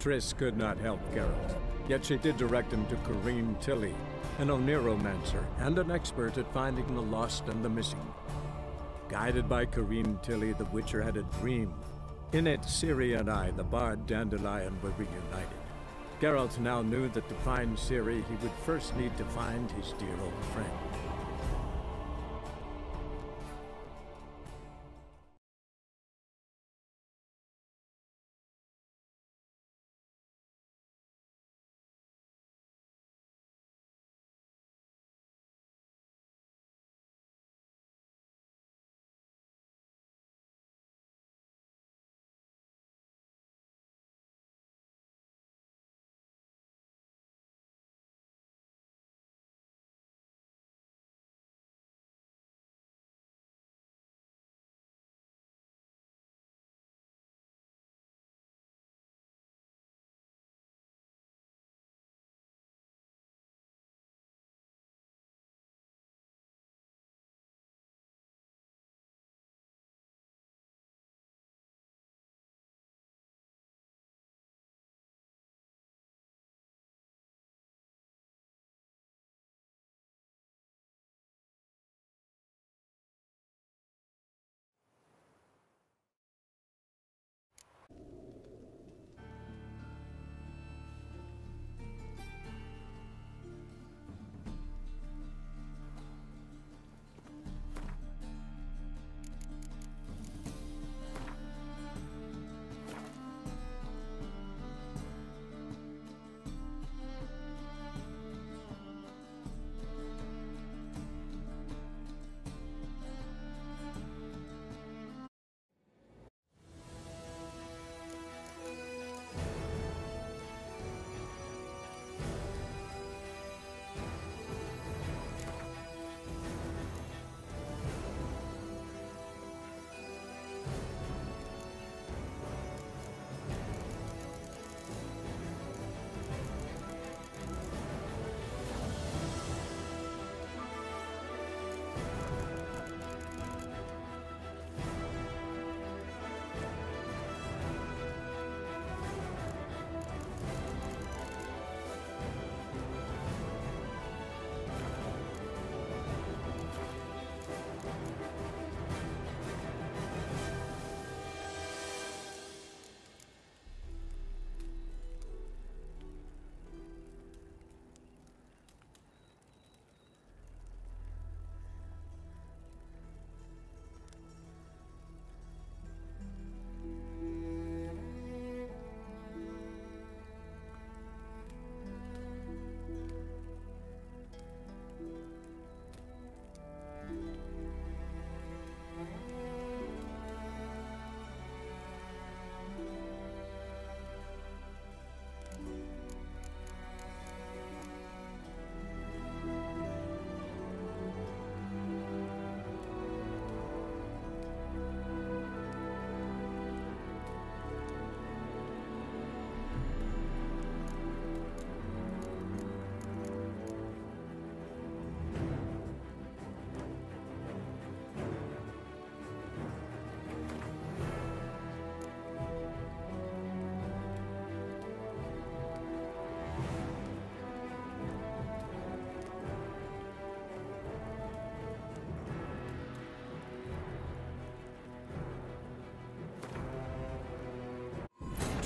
Triss could not help Geralt, yet she did direct him to Corinne Tilly, an Oniromancer and an expert at finding the lost and the missing. Guided by Corinne Tilly, the Witcher had a dream. In it, Ciri and I, the bard Dandelion, were reunited. Geralt now knew that to find Ciri, he would first need to find his dear old friend.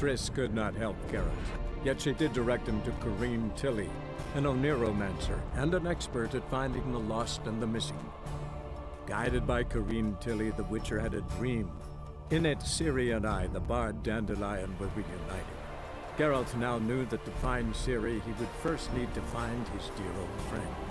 Triss could not help Geralt, yet she did direct him to Corinne Tilly, an Oniromancer and an expert at finding the lost and the missing. Guided by Corinne Tilly, the Witcher had a dream. In it, Ciri and I, the bard Dandelion, were reunited. Geralt now knew that to find Ciri, he would first need to find his dear old friend.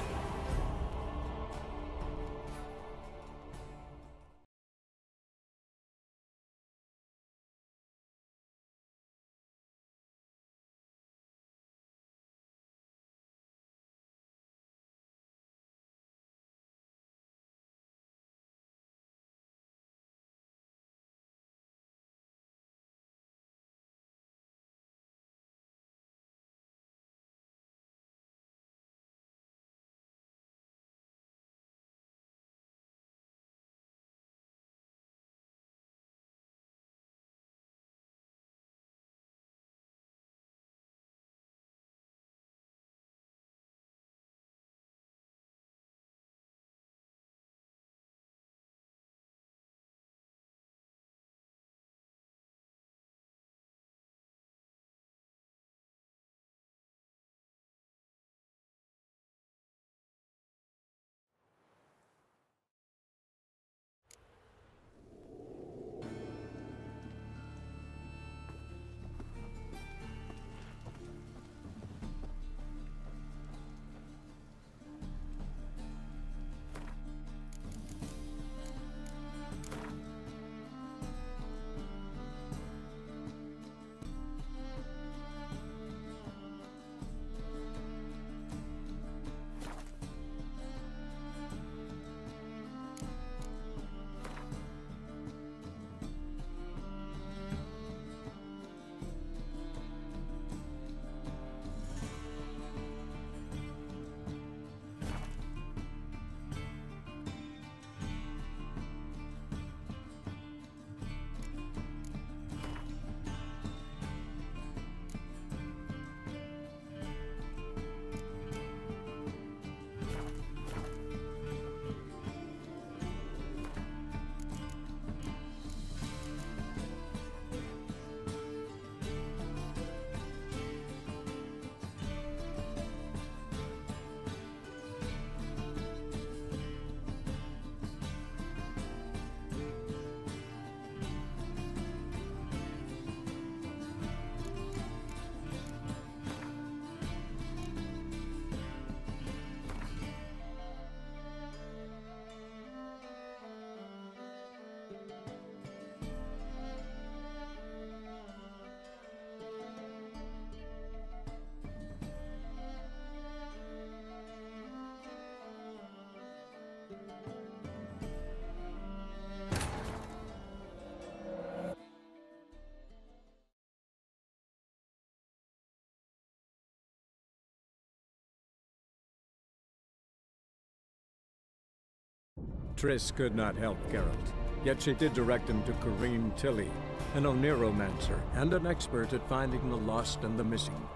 Triss could not help Geralt, yet she did direct him to Corinne Tilly, an Oniromancer and an expert at finding the lost and the missing.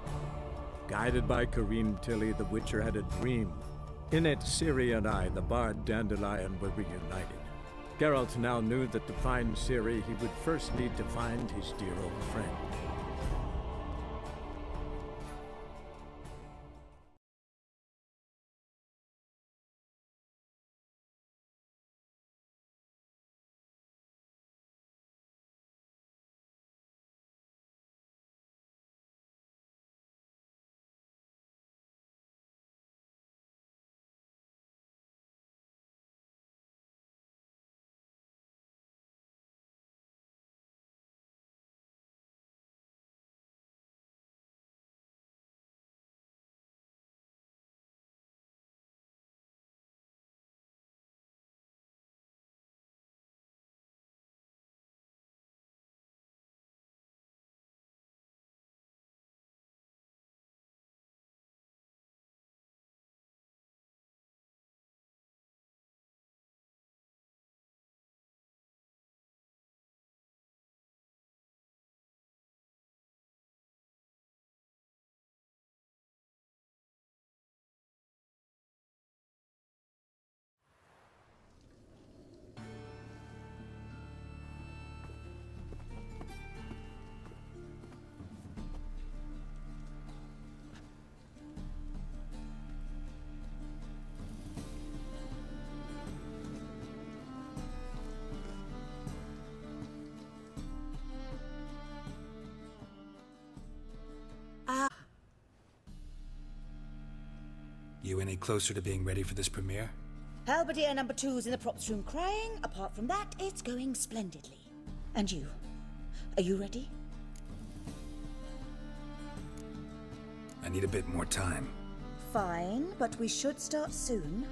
Guided by Corinne Tilly, the Witcher had a dream. In it, Ciri and I, the bard Dandelion, were reunited. Geralt now knew that to find Ciri, he would first need to find his dear old friend. You any closer to being ready for this premiere? Halberdier number two's in the props room crying. Apart from that, it's going splendidly. And you? Are you ready? I need a bit more time. Fine, but we should start soon.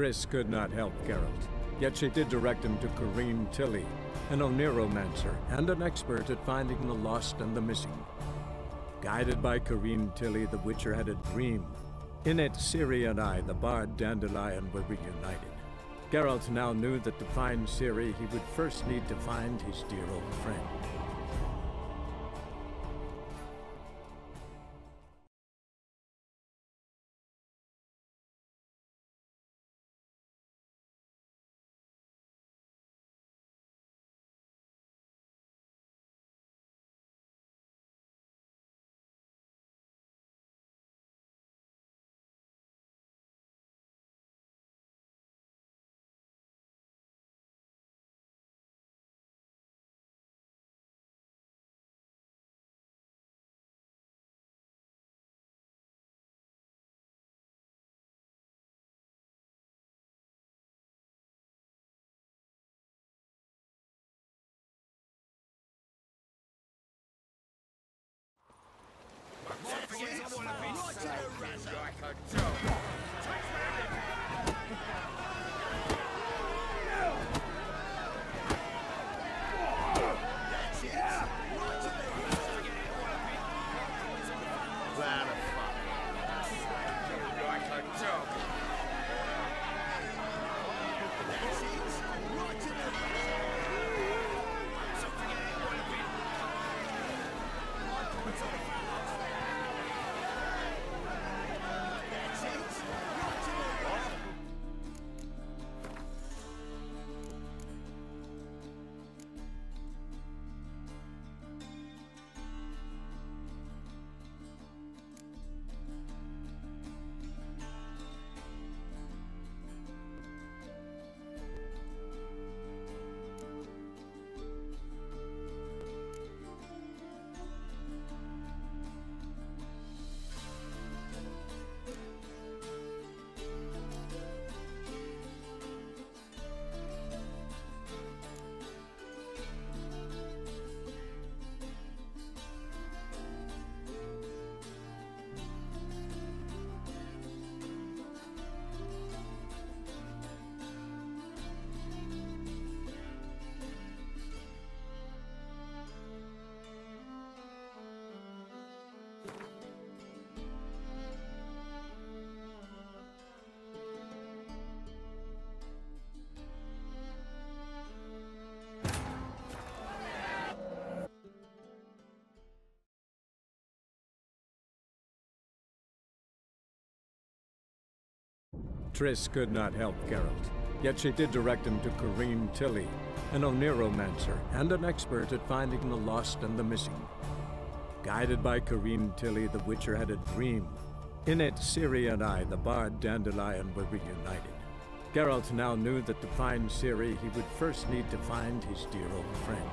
Triss could not help Geralt, yet she did direct him to Corinne Tilly, an Oniromancer and an expert at finding the lost and the missing. Guided by Corinne Tilly, the Witcher had a dream. In it, Ciri and I, the bard Dandelion, were reunited. Geralt now knew that to find Ciri, he would first need to find his dear old friend. Triss could not help Geralt, yet she did direct him to Corinne Tilly, an Oniromancer and an expert at finding the lost and the missing. Guided by Corinne Tilly, the Witcher had a dream. In it, Ciri and I, the bard Dandelion, were reunited. Geralt now knew that to find Ciri, he would first need to find his dear old friend.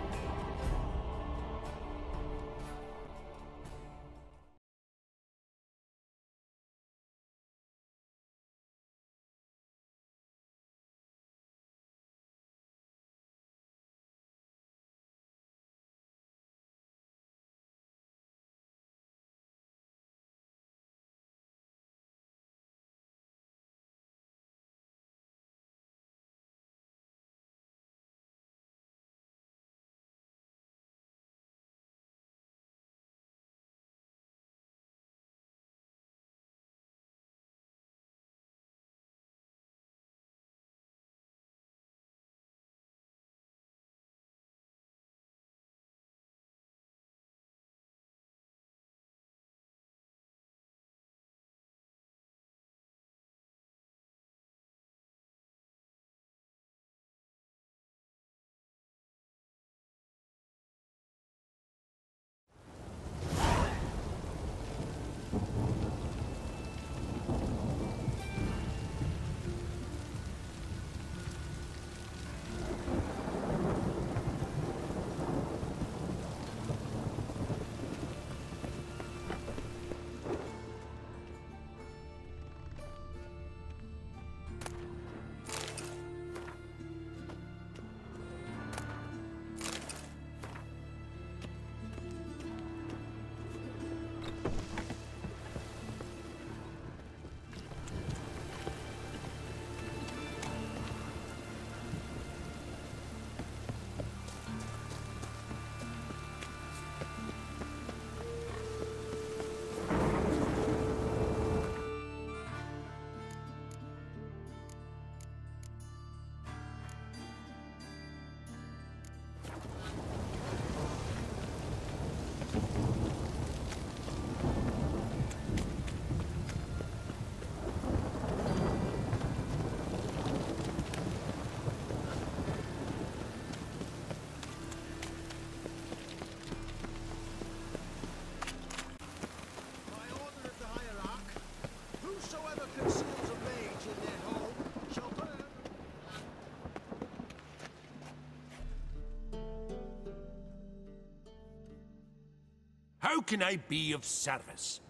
How can I be of service?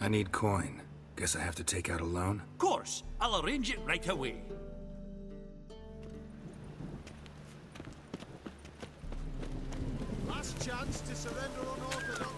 I need coin. Guess I have to take out a loan? Of course, I'll arrange it right away. Last chance to surrender unorthodox.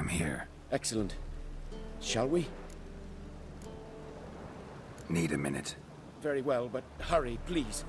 I'm here. Excellent. Shall we? Need a minute. very well, but hurry, please.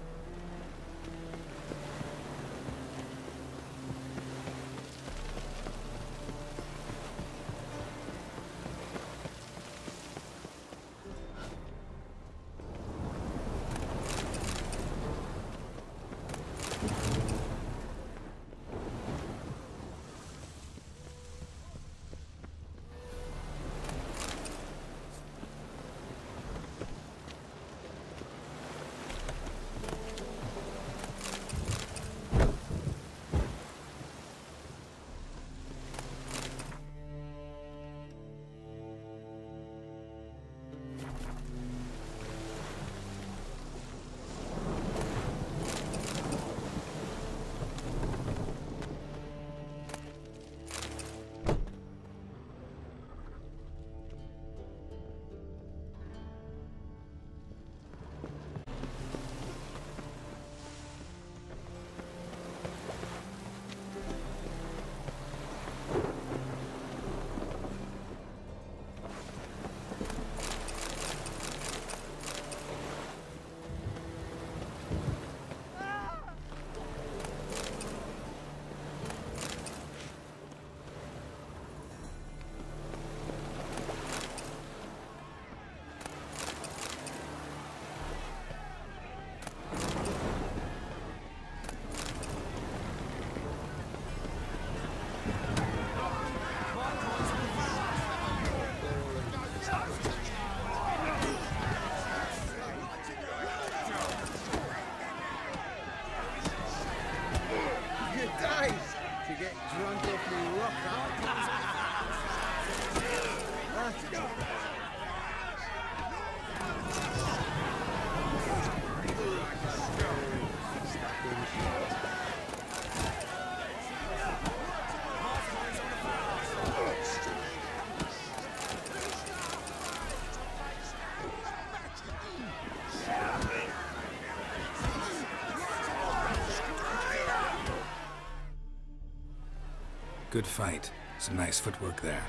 Good fight. Some nice footwork there.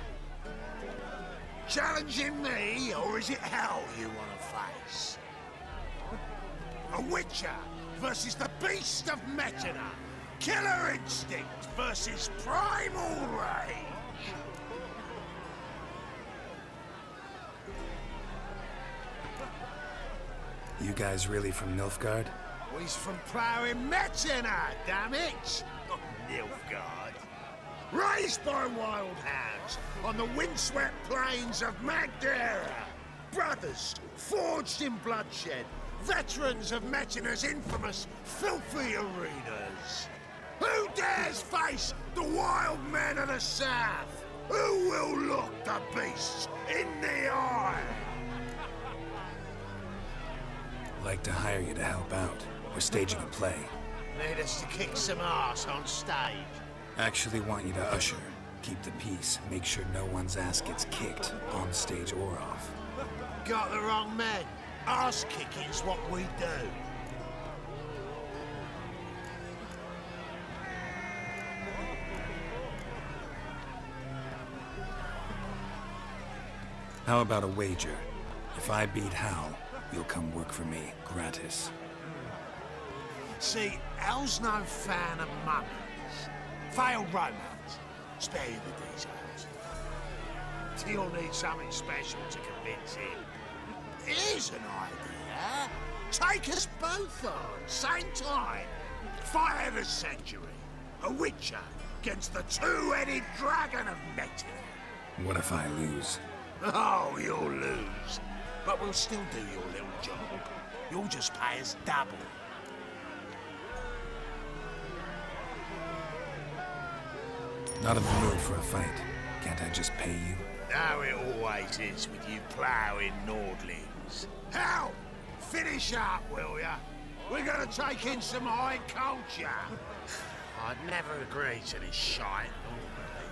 Challenging me, or is it hell you want to face? A Witcher versus the Beast of Metinna. Killer Instinct versus Primal Rage. You guys really from Nilfgaard? He's from ploughing Metinna, damn it! Nilfgaard. Raised by wild hounds on the windswept plains of Magdara. Brothers forged in bloodshed. Veterans of Metinna's infamous filthy arenas. Who dares face the wild men of the south? Who will look the beasts in the eye? Like to hire you to help out. We're staging a play. Need us to kick some ass on stage. Actually want you to usher. Keep the peace. Make sure no one's ass gets kicked, on stage or off. Got the wrong men. Ass kicking's what we do. How about a wager? If I beat Hal, you'll come work for me, gratis. See, Al's no fan of mummies. Failed romance. Spare you the details. He'll need something special to convince him. Here's an idea. Take us both on, same time. Of the century. A witcher against the two-headed dragon of Metin. What if I lose? Oh, you'll lose. But we'll still do your little job. You'll just pay us double. Not in the mood for a fight. Can't I just pay you? Now it always is with you ploughing Nordlings. Hell, finish up, will ya? We're gonna take in some high culture. I'd never agree to this shite normally.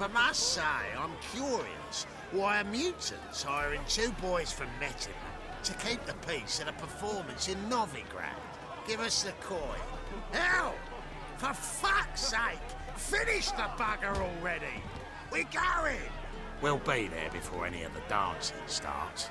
But must say, I'm curious why a mutant's hiring two boys from Metinna to keep the peace at a performance in Novigrad. Give us the coin. Hell, for fuck's sake, finish the bugger already. We're going. We'll be there before any of the dancing starts.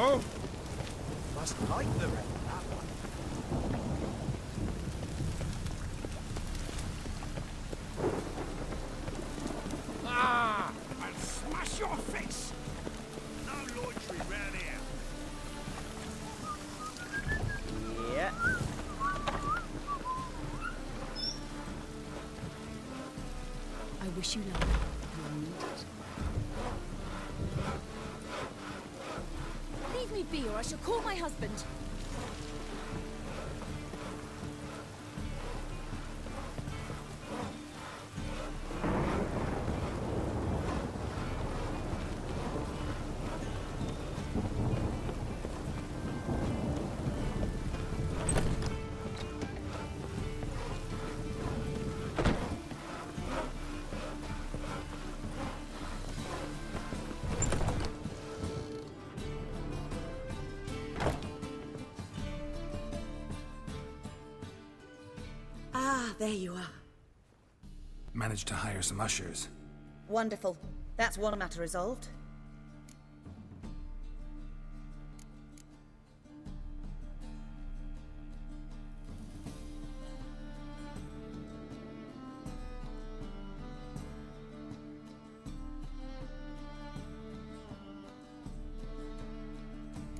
Oh! Must like the. Ah! Yeah. I wish you luck. You'll need it. Leave me be, or I shall call my husband. There you are. Managed to hire some ushers. Wonderful. That's one matter resolved.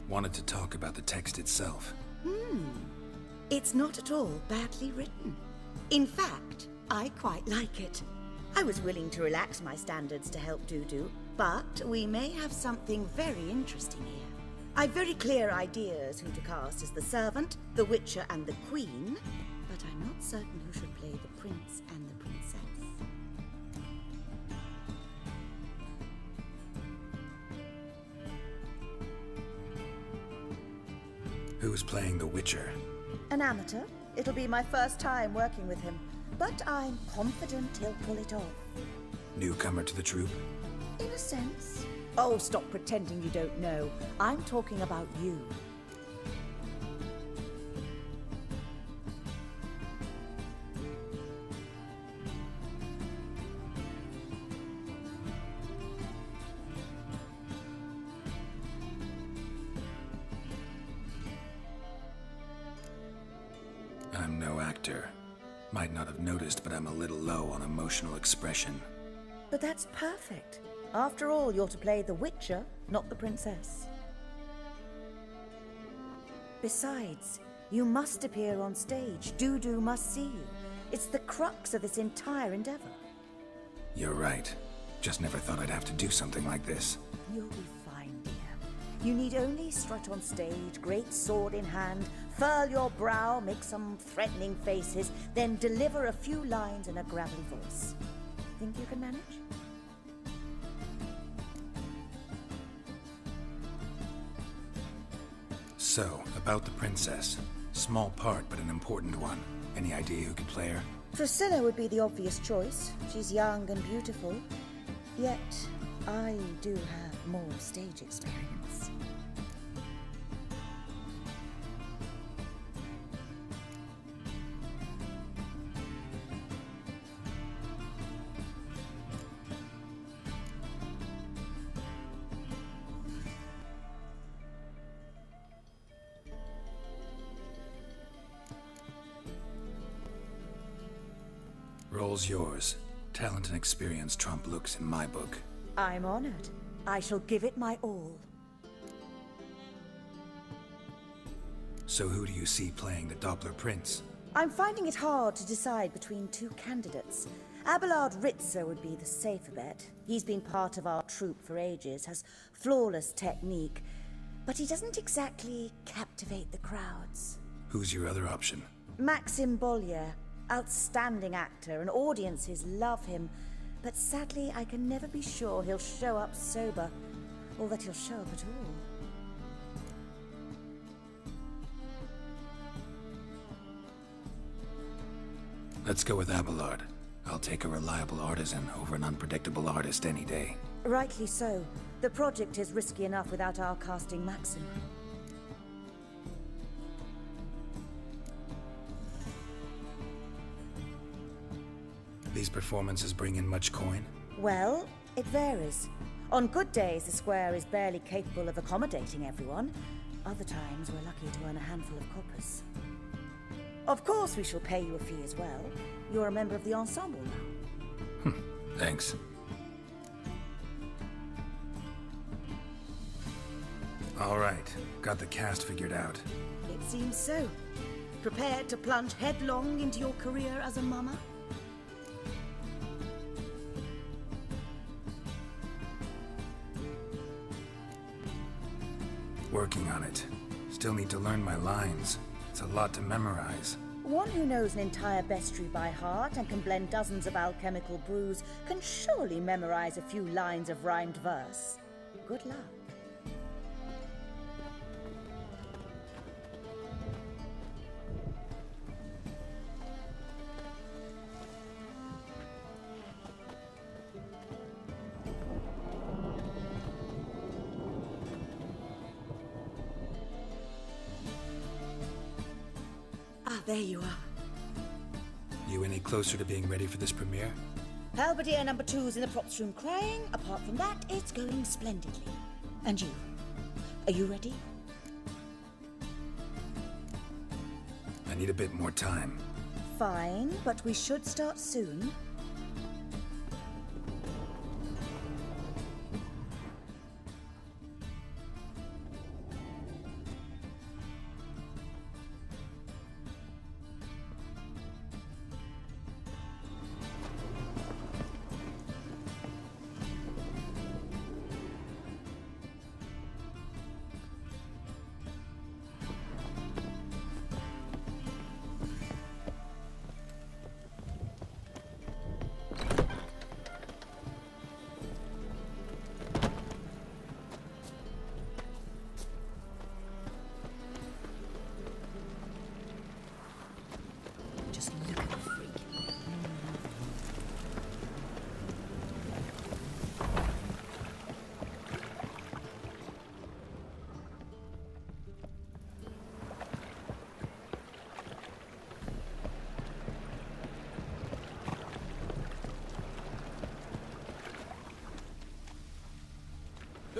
Wanted to talk about the text itself. Hmm. It's not at all badly written. In fact, I quite like it. I was willing to relax my standards to help Dudu, but we may have something very interesting here. I've very clear ideas who to cast as the servant, the witcher, and the queen, but I'm not certain who should play the prince and the princess. Who's playing the Witcher? An amateur. It'll be my first time working with him, but I'm confident he'll pull it off. Newcomer to the troupe? In a sense. Oh, stop pretending you don't know. I'm talking about you. But that's perfect. After all, you're to play the Witcher, not the princess. Besides, you must appear on stage. Dudu must see you. It's the crux of this entire endeavor. You're right. Just never thought I'd have to do something like this. You'll be fine, dear. You need only strut on stage, great sword in hand, furl your brow, make some threatening faces, then deliver a few lines in a gravelly voice. Think you can manage? So, about the princess. Small part, but an important one. Any idea who could play her? Priscilla would be the obvious choice. She's young and beautiful. Yet, I do have more stage experience. Role's yours. Talent and experience trump looks in my book. I'm honored. I shall give it my all. So who do you see playing the Doppler Prince? I'm finding it hard to decide between two candidates. Abelard Ritzer would be the safer bet. He's been part of our troupe for ages, has flawless technique, but he doesn't exactly captivate the crowds. Who's your other option? Maxim Bollier, outstanding actor, and audiences love him, but sadly I can never be sure he'll show up sober, or that he'll show up at all. Let's go with Abelard. I'll take a reliable artisan over an unpredictable artist any day. Rightly so. The project is risky enough without our casting Maxim. Performances bring in much coin? Well, it varies. On good days, the square is barely capable of accommodating everyone. Other times, we're lucky to earn a handful of coppers. Of course, we shall pay you a fee as well. You're a member of the ensemble now. Hmm, thanks. All right, got the cast figured out. It seems so. Prepared to plunge headlong into your career as a mama? Working on it. Still need to learn my lines. It's a lot to memorize. One who knows an entire bestiary by heart and can blend dozens of alchemical brews can surely memorize a few lines of rhymed verse. Good luck. There you are. You any closer to being ready for this premiere? Halberdier number two's in the props room crying. Apart from that, it's going splendidly. And you? Are you ready? I need a bit more time. Fine, but we should start soon.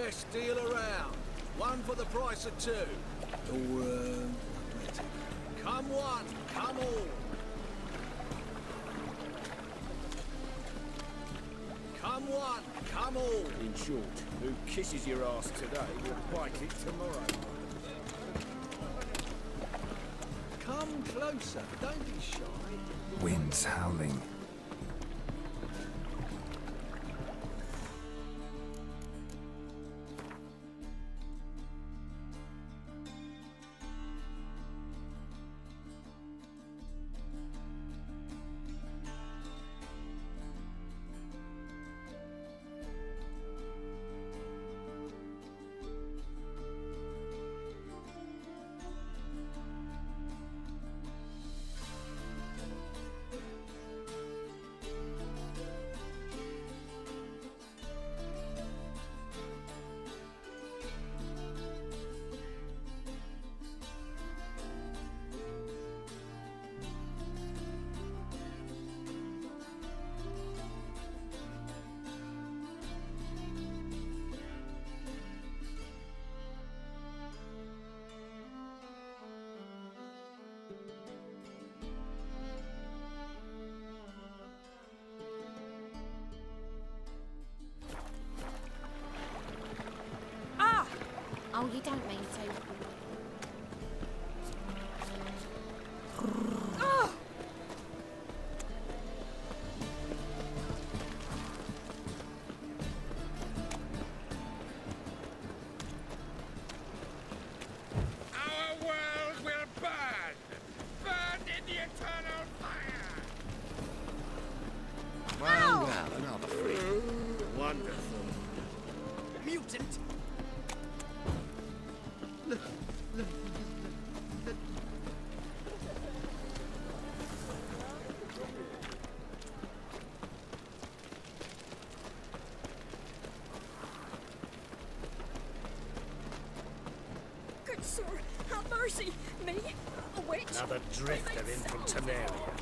Best deal around. One for the price of two. Or, uh, come one, come all. Come one, come all. In short, who kisses your ass today will bite it tomorrow. Come closer, don't be shy. Wind's howling. Mercy. Me, a witch. Another drifter in from Temeria.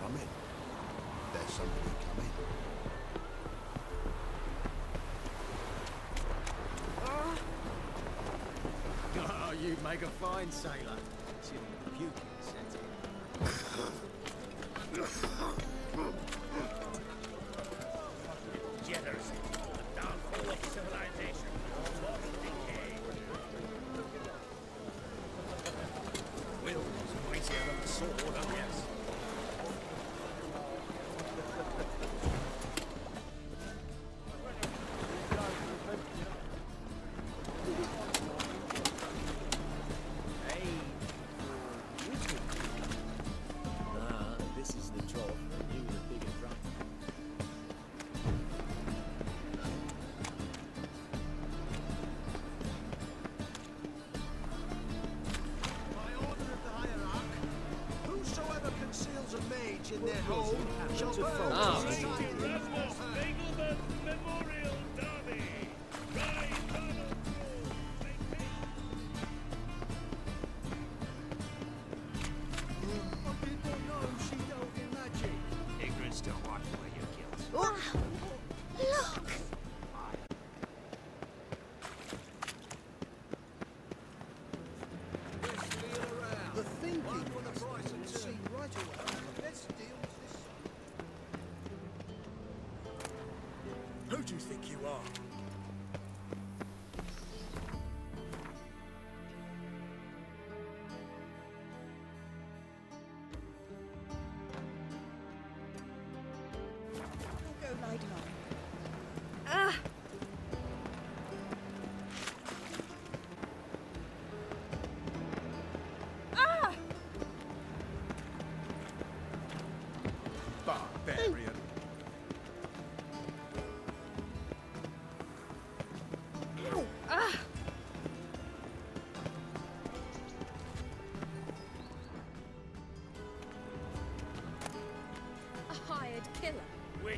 Coming. There's somebody coming. Oh, ah. you make a fine sailor. In their home. Shall burn ah.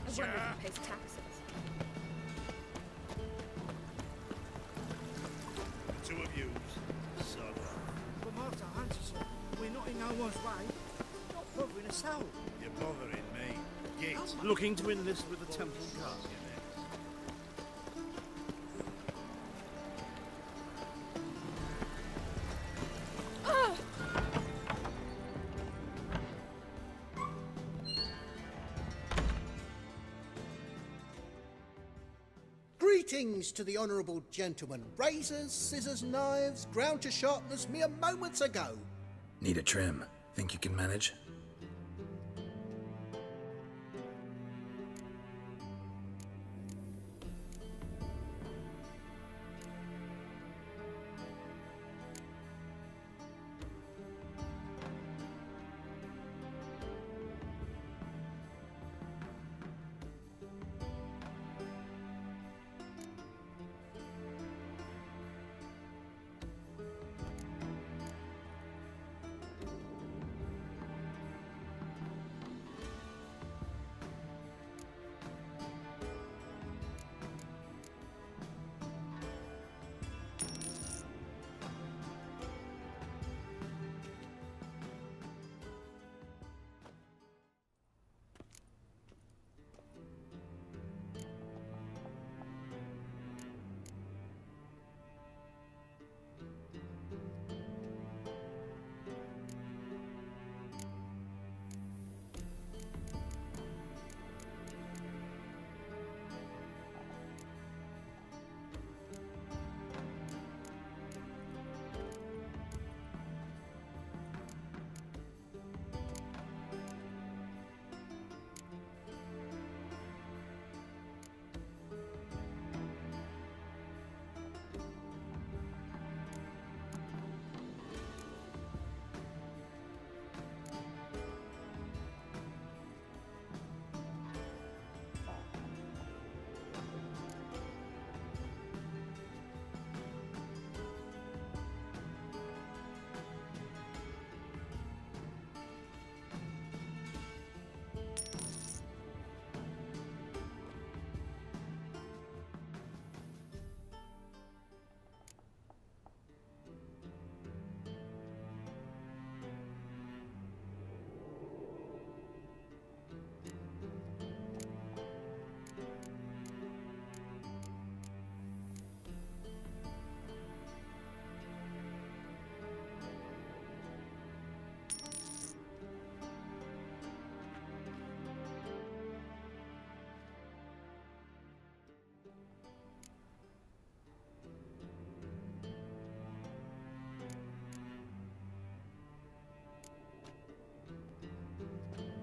I wonder if he pays taxes. Two of you. Son But Master Hunterson, we're not in no one's way. Not bothering a soul. You're bothering me. Git. Looking to enlist with the Temple Guard. To the honourable gentleman. Razors, scissors, knives, ground to sharpness mere moments ago. Need a trim. Think you can manage?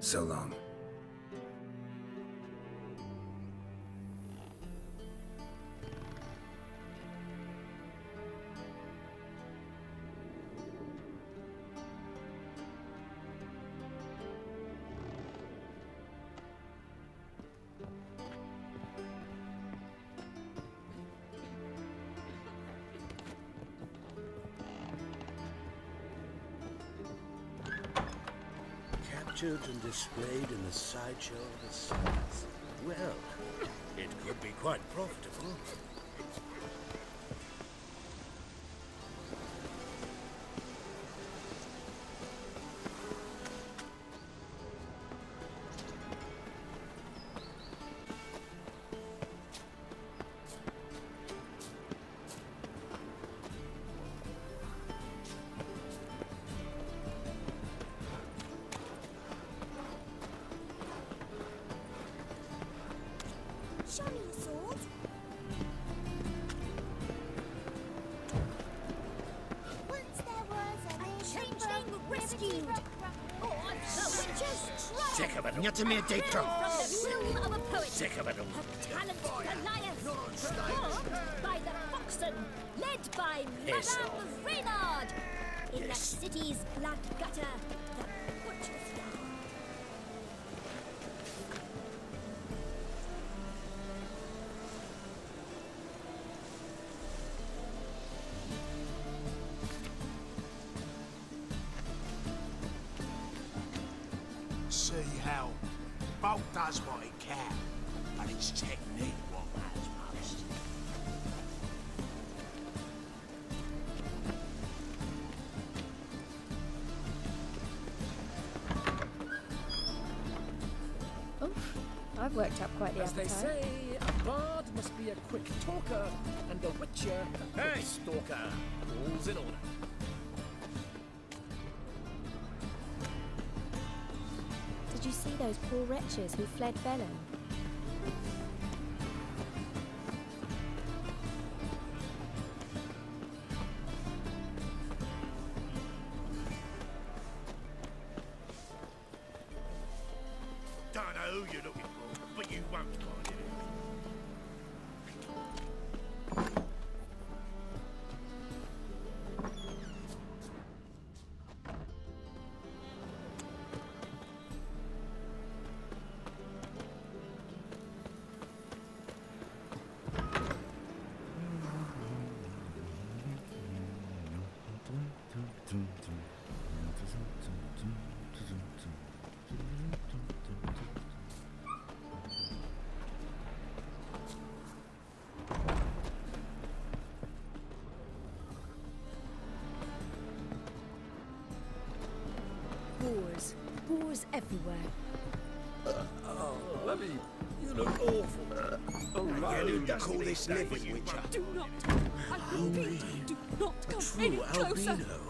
So long. Captured and displayed in the sideshow of the South. Well, it could be quite profitable. Sick of it all. From the bloom of a poet. Sick of it all. Talent Goliath. Or by the Foxen, led by Madame Reynard. In Yes. the city's blood gutter, quite the As they say, a bard must be a quick talker, and a witcher a quick stalker. All's in order. Did you see those poor wretches who fled Velen? Boars. Boars everywhere. Oh, Lemmy, you look awful. Oh, Yeah, who you call this living witcher? Do not. I repeat, do not come any closer. albino.